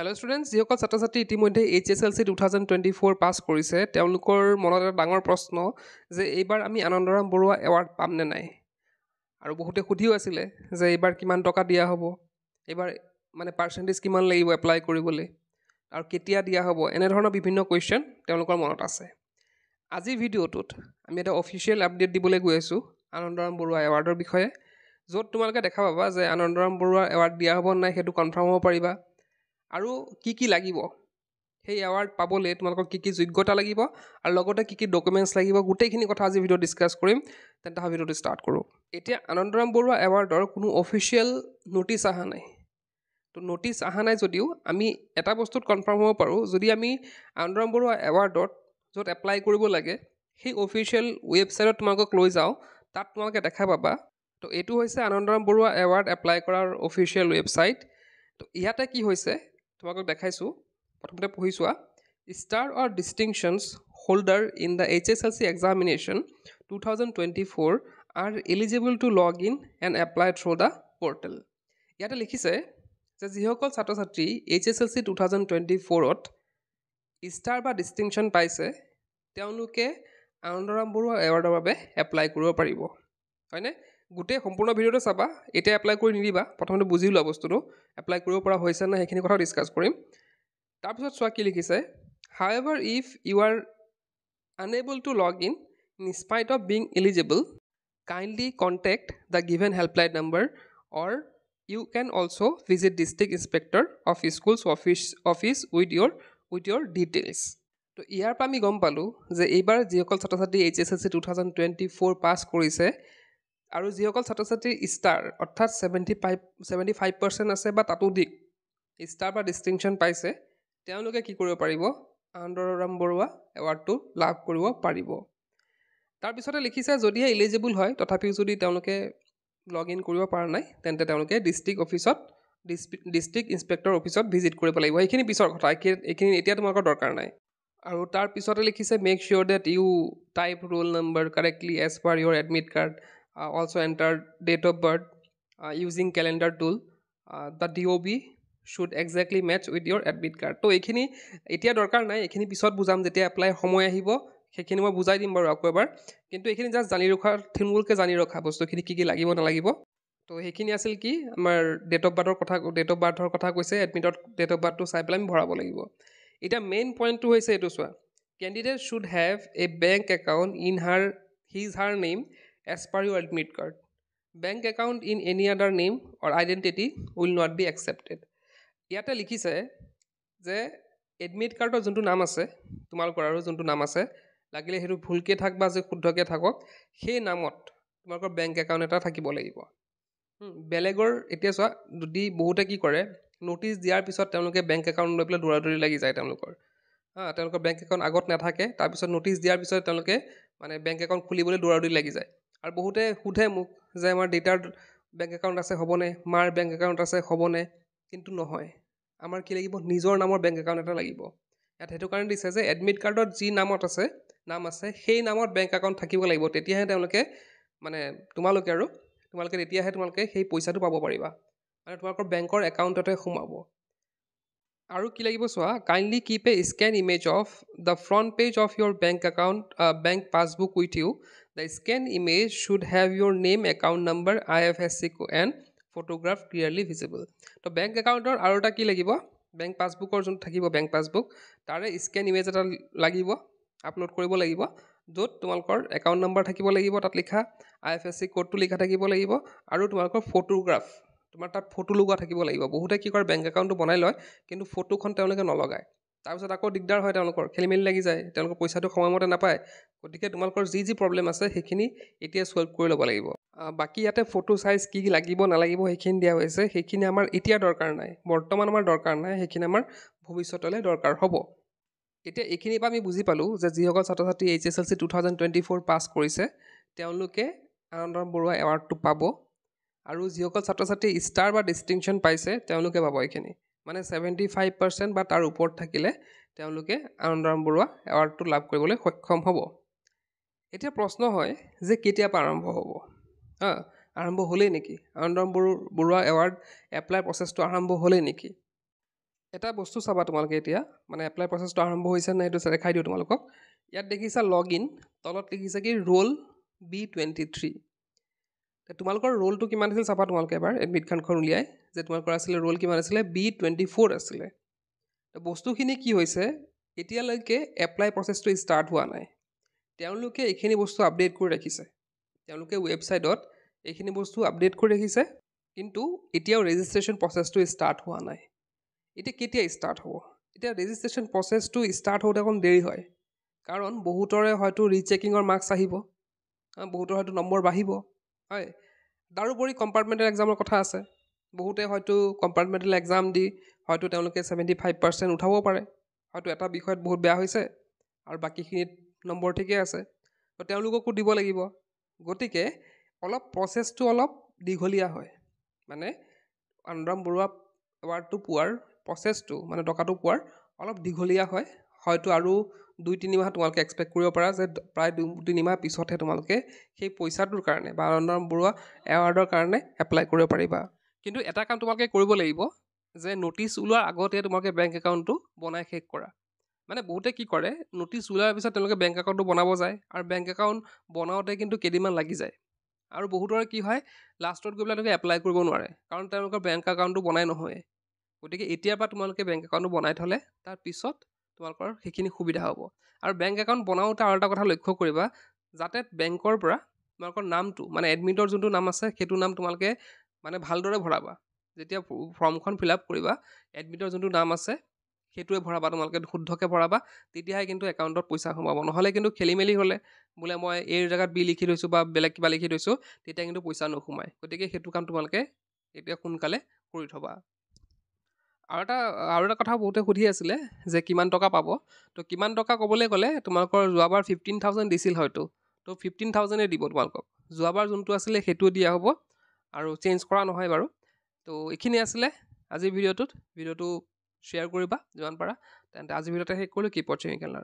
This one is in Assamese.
হেল্ল' ষ্টুডেণ্টছ যিসকল ছাত্ৰ ছাত্ৰী ইতিমধ্যে H S L C two thousand twenty four pass কৰিছে তেওঁলোকৰ মনত এটা ডাঙৰ প্ৰশ্ন যে এইবাৰ আমি আনন্দৰাম বৰুৱা এৱাৰ্ড পাম নে নাই? আৰু বহুতে সুধিও আছিলে যে এইবাৰ কিমান টকা দিয়া হ'ব? এইবাৰ মানে পাৰ্চেণ্টেজ কিমান লাগিব এপ্লাই কৰিবলৈ? আৰু কেতিয়া দিয়া হ'ব? এনেধৰণৰ বিভিন্ন কুৱেশ্যন তেওঁলোকৰ মনত আছে। আজিৰ ভিডিঅ'টোত আমি এটা অফিচিয়েল আপডেট দিবলৈ গৈ আছোঁ আনন্দৰাম বৰুৱা এৱাৰ্ডৰ বিষয়ে য'ত তোমালোকে দেখা পাবা যে আনন্দৰাম বৰুৱা এৱাৰ্ড দিয়া হ'ব নাই সেইটো কনফাৰ্ম হ'ব পাৰিবা। আৰু কি কি লাগিব? সেই এৱাৰ্ড পাবলৈ তোমালোকৰ কি কি যোগ্যতা লাগিব? আৰু লগতে কি কি ডকুমেণ্টছ লাগিব? গোটেইখিনি কথা আজি ভিডিঅ'ত ডিছকাছ কৰিম। তেন্তে ভিডিঅ'টো ষ্টাৰ্ট কৰোঁ। এতিয়া আনন্দৰাম বৰুৱা এৱাৰ্ডৰ কোনো অফিচিয়েল ন'টিছ অহা নাই। তো ন'টিছ অহা নাই যদিও আমি এটা বস্তুত কনফাৰ্ম হ'ব পাৰোঁ যদি আমি আনন্দৰাম বৰুৱা এৱাৰ্ডত য'ত এপ্লাই কৰিব লাগে সেই অফিচিয়েল ৱেবছাইটত তোমালোকক লৈ যাওঁ তাত তোমালোকে দেখা পাবা। তো এইটো হৈছে আনন্দৰাম বৰুৱা এৱাৰ্ড এপ্লাই কৰাৰ অফিচিয়েল ৱেবছাইট তো ইয়াতে কি হৈছে? তোমালোকক দেখাইছোঁ। প্ৰথমতে পঢ়ি চোৱা। Star or distinctions holder in the H S L C examination two thousand twenty four are eligible to log in and apply through the portal ইয়াতে লিখিছে যে যিসকল ছাত্ৰ ছাত্ৰী H S L C two thousand twenty ফ'ৰত ষ্টাৰ বা ডিষ্টিংশ্যন পাইছে তেওঁলোকে আনন্দৰাম বৰুৱা এৱাৰ্ডৰ বাবে এপ্লাই কৰিব পাৰিব। হয়নে? গোটেই সম্পূৰ্ণ ভিডিঅ'টো চাবা এতিয়া এপ্লাই কৰি নিদিবা প্ৰথমতে বুজি লোৱা বস্তুটো এপ্লাই কৰিব পৰা হৈছে নাই সেইখিনি কথাও ডিছকাছ কৰিম। তাৰপিছত চোৱা কি লিখিছে however if you are unable to log in in spite of being eligible kindly contact the given helpline number or you can also' visit district inspector of schools office office with your with your details তো ইয়াৰ পৰা আমি গম পালোঁ যে এইবাৰ যিসকল ছাত্ৰ ছাত্ৰী H S L C two thousand twenty four pass কৰিছে আৰু যিসকল ছাত্ৰ ছাত্ৰীৰ ষ্টাৰ অৰ্থাৎ seventy five seventy five percent আছে বা তাতো দিক ষ্টাৰ বা ডিষ্টিংশ্যন পাইছে তেওঁলোকে কি কৰিব পাৰিব? আনন্দৰাম বৰুৱা এৱাৰ্ডটো লাভ কৰিব পাৰিব। তাৰপিছতে লিখিছে যদিহে ইলিজিবল হয় তথাপিও যদি তেওঁলোকে লগ ইন কৰিব পৰা নাই তেন্তে তেওঁলোকে ডিষ্ট্ৰিক্ট অফিচত ডিষ্ট্ৰিক্ট ইনস্পেক্টৰ অফিচত ভিজিট কৰিব লাগিব। সেইখিনি পিছৰ কথা এইখিনি এতিয়া তোমালোকৰ দৰকাৰ নাই। আৰু তাৰপিছতে লিখিছে make sure that you type roll number correctly as per your admit card also' enter date of birth using calendar tool the D O' B should exactly match with your admit card তো এইখিনি এতিয়া দৰকাৰ নাই এইখিনি পিছত বুজাম যেতিয়া এপ্লাই সময় আহিব সেইখিনি মই বুজাই দিম বাৰু আকৌ এবাৰ। কিন্তু এইখিনি জাষ্ট জানি ৰখা থিলমূলকৈ জানি ৰখা বস্তুখিনি কি কি লাগিব নালাগিব। তো সেইখিনি আছিল কি আমাৰ ডেট অফ বাৰ্থৰ কথা ডেট অফ বাৰ্থৰ কথা কৈছে এডমিটত ডেট অফ বাৰ্থটো চাই পেলাই আমি ভৰাব লাগিব। এতিয়া মেইন পইণ্টটো হৈছে এইটো চোৱা। Candidate should have a bank account in her his her name as per your admit card bank account in any other name or identity will not be accepted ইয়াতে লিখিছে যে এডমিট কাৰ্ডৰ যোনটো নাম আছে তোমালোকৰ আৰু যোনটো নাম আছে লাগিলে সেইটো ভুলকৈ থাক বা যে শুদ্ধকৈ থাকক সেই নামত তোমালোকৰ বেংক একাউণ্ট এটা থাকিব লাগিব। বেলেগৰ এতিয়া চোৱা যদি বহুতে কি কৰে ন'টিচ দিয়াৰ পিছত তেওঁলোকে বেংক একাউণ্ট লৈ পেলাই দৌৰা দৌৰি লাগি যায় তেওঁলোকৰ। হা তেওঁলোকৰ বেংক একাউণ্ট আগত নাথাকে তাৰপিছত ন'টিচ দিয়াৰ পিছত তেওঁলোকে মানে বেংক একাউণ্ট খুলিবলৈ দৌৰা দৌৰি লাগি যায়। আৰু বহুতে সোধে মোক যে আমাৰ দেউতাৰ বেংক একাউণ্ট আছে হ'বনে মাৰ বেংক একাউণ্ট আছে হ'বনে কিন্তু নহয়। আমাৰ কি লাগিব? নিজৰ নামৰ বেংক একাউণ্ট এটা লাগিব। ইয়াত সেইটো কাৰণে দিছে যে এডমিট কাৰ্ডত যি নামত আছে নাম আছে সেই নামত বেংক একাউণ্ট থাকিব লাগিব। তেতিয়াহে তেওঁলোকে মানে তোমালোকে আৰু তোমালোকে তেতিয়াহে তোমালোকে সেই পইচাটো পাব পাৰিবা। মানে তোমালোকৰ বেংকৰ একাউণ্টতে সোমাব। আৰু কি লাগিব চোৱা kindly keep a scan image of the front page of your bank account bank passbook with you the scan image should have your name account number I F S C and photograph clearly visible তো বেংক একাউণ্টৰ আৰু এটা কি লাগিব বেংক পাছবুকৰ যোনটো থাকিব বেংক পাছবুক তাৰে স্কেন ইমেজ এটা লাগিব আপলোড কৰিব লাগিব য'ত তোমালোকৰ একাউণ্ট নম্বৰ থাকিব লাগিব তাত লিখা আই এফ এছ চি ক'ডটো লিখা থাকিব লাগিব আৰু তোমালোকৰ ফটোগ্ৰাফ তোমাৰ তাত ফটো লগোৱা থাকিব লাগিব। বহুতে কি কৰে বেংক একাউণ্টটো বনাই লয় কিন্তু ফটোখন তেওঁলোকে নলগায়। তাৰপিছত আকৌ দিগদাৰ হয় তেওঁলোকৰ খেলি মেলি লাগি যায় তেওঁলোকৰ পইচাটো সময়মতে নাপায়। গতিকে তোমালোকৰ যি যি প্ৰব্লেম আছে সেইখিনি এতিয়া ছল্ভ কৰি ল'ব লাগিব। বাকী ইয়াতে ফটো চাইজ কি লাগিব নালাগিব সেইখিনি দিয়া হৈছে। সেইখিনি আমাৰ এতিয়া দৰকাৰ নাই বৰ্তমান আমাৰ দৰকাৰ নাই সেইখিনি আমাৰ ভৱিষ্যতলৈ দৰকাৰ হ'ব। এতিয়া এইখিনিৰ পৰা আমি বুজি পালোঁ যে যিসকল ছাত্ৰ ছাত্ৰী H S L C two thousand twenty four pass কৰিছে তেওঁলোকে আনন্দৰাম বৰুৱা এৱাৰ্ডটো পাব। আৰু যিসকল ছাত্ৰ ছাত্ৰী ষ্টাৰ বা ডিষ্টিংশ্যন পাইছে তেওঁলোকে পাব এইখিনি। মানে ছেভেণ্টি ফাইভ পাৰ্চেণ্ট বা তাৰ ওপৰত থাকিলে তেওঁলোকে আনন্দৰাম বৰুৱা এৱাৰ্ডটো লাভ কৰিবলৈ সক্ষম হ'ব। এতিয়া প্ৰশ্ন হয় যে কেতিয়াৰ পৰা আৰম্ভ হ'ব? হা আৰম্ভ হ'লেই নেকি? আনন্দৰাম বড়ো বৰুৱা এৱাৰ্ড এপ্লাই প্ৰচেছটো আৰম্ভ হ'লেই নেকি? এটা বস্তু চাবা তোমালোকে এতিয়া মানে এপ্লাই প্ৰচেছটো আৰম্ভ হৈছে নাই সেইটো দেখাই দিওঁ তোমালোকক। ইয়াত দেখিছা লগ ইন তলত দেখিছা কি ৰোল বি টুৱেণ্টি থ্ৰী তোমালোকৰ ৰোলটো কিমান আছিল চাবা তোমালোকে এবাৰ এডমিট কাৰ্ডখন উলিয়াই যে তোমালোকৰ আছিলে ৰোল কিমান আছিলে? বি টুৱেণ্টি ফ'ৰ আছিলে বস্তুখিনি কি হৈছে এতিয়ালৈকে এপ্লাই প্ৰচেছটো ষ্টাৰ্ট হোৱা নাই। তেওঁলোকে এইখিনি বস্তু আপডেট কৰি ৰাখিছে। তেওঁলোকে ৱেবছাইটত এইখিনি বস্তু আপডেট কৰি ৰাখিছে কিন্তু এতিয়াও ৰেজিষ্ট্ৰেশ্যন প্ৰচেছটো ষ্টাৰ্ট হোৱা নাই। এতিয়া কেতিয়া ষ্টাৰ্ট হ'ব? এতিয়া ৰেজিষ্ট্ৰেশ্যন প্ৰচেছটো ষ্টাৰ্ট হওঁতে অকণ দেৰি হয়। কাৰণ বহুতৰে হয়তো ৰিচেকিঙৰ মাৰ্কছ আহিব। বহুতৰ হয়তো নম্বৰ বাঢ়িব। হয়। তাৰোপৰি কম্পাৰ্টমেণ্টেল এক্সামৰ কথা আছে। বহুতে হয়তো কম্পাৰ্টমেণ্টেল এক্সাম দি হয়তো তেওঁলোকে ছেভেণ্টি ফাইভ পাৰ্চেণ্ট উঠাব পাৰে। হয়তো এটা বিষয়ত বহুত বেয়া হৈছে আৰু বাকীখিনিত নম্বৰ ঠিকে আছে। তো তেওঁলোককো দিব লাগিব। গতিকে অলপ প্ৰচেছটো অলপ দীঘলীয়া হয়। মানে আনন্দৰাম বৰুৱা এৱাৰ্ডটো পোৱাৰ প্ৰচেছটো মানে টকাটো পোৱাৰ অলপ দীঘলীয়া হয়। হয়তো আৰু দুই তিনিমাহ তোমালোকে এক্সপেক্ট কৰিব পাৰা যে প্ৰায় দুই তিনিমাহ পিছতহে তোমালোকে সেই পইচাটোৰ কাৰণে বা আনন্দৰাম বৰুৱা এৱাৰ্ডৰ কাৰণে এপ্লাই কৰিব পাৰিবা। কিন্তু এটা কাম তোমালোকে কৰিব লাগিব যে নটিচ ওলোৱাৰ আগতে তোমালোকে বেংক একাউণ্টটো বনাই শেষ কৰা। মানে বহুতে কি কৰে নটিচ ওলোৱাৰ পিছত তেওঁলোকে বেংক একাউণ্টটো বনাব যায় আৰু বেংক একাউণ্ট বনাওঁতে কিন্তু কেইদিনমান লাগি যায়। আৰু বহুতৰে কি হয় লাষ্টত গৈ পেলাই তেওঁলোকে এপ্লাই কৰিব নোৱাৰে কাৰণ তেওঁলোকৰ বেংক একাউণ্টটো বনাই নহয় গতিকে এতিয়াৰ পৰা তোমালোকে বেংক একাউণ্টটো বনাই থ'লে তাৰপিছত তোমালোকৰ সেইখিনি সুবিধা হ'ব। আৰু বেংক একাউণ্ট বনাওঁতে আৰু এটা কথা লক্ষ্য কৰিবা যাতে বেংকৰ পৰা তোমালোকৰ নামটো মানে এডমিটৰ যোনটো নাম আছে সেইটো নাম তোমালোকে মানে ভালদৰে ভৰাবা। যেতিয়া ফৰ্মখন ফিল আপ কৰিবা এডমিটৰ যোনটো নাম আছে সেইটোৱে ভৰাবা তোমালোকে শুদ্ধকৈ ভৰাবা তেতিয়াহে কিন্তু একাউণ্টত পইচা সোমাব। নহ'লে কিন্তু খেলি মেলি হ'লে বোলে মই এই জেগাত বি লিখি থৈছোঁ বা বেলেগ কিবা লিখি থৈছোঁ তেতিয়া কিন্তু পইচা নোসোমায়। গতিকে সেইটো কাম তোমালোকে এতিয়া সোনকালে কৰি থ'বা। আৰু এটা আৰু এটা কথা বহুতে সুধি আছিলে যে কিমান টকা পাব। তো কিমান টকা ক'বলৈ গ'লে তোমালোকৰ যোৱাবাৰ ফিফটিন থাউজেণ্ড দিছিল হয়তো। তো ফিফটিন থাউজেণ্ডে দিব তোমালোকক। যোৱাবাৰ যোনটো আছিলে সেইটোও দিয়া হ'ব আৰু চেঞ্জ কৰা নহয় বাৰু। তো এইখিনি আছিলে আজিৰ ভিডিঅ'টোত। ভিডিঅ'টো শ্বেয়াৰ কৰিবা যিমান পাৰা। তেন্তে আজিৰ ভিডিঅ'তে শেষ কৰিলোঁ। কিপ ৱাচিং ইউ কেন লাৰ্ণ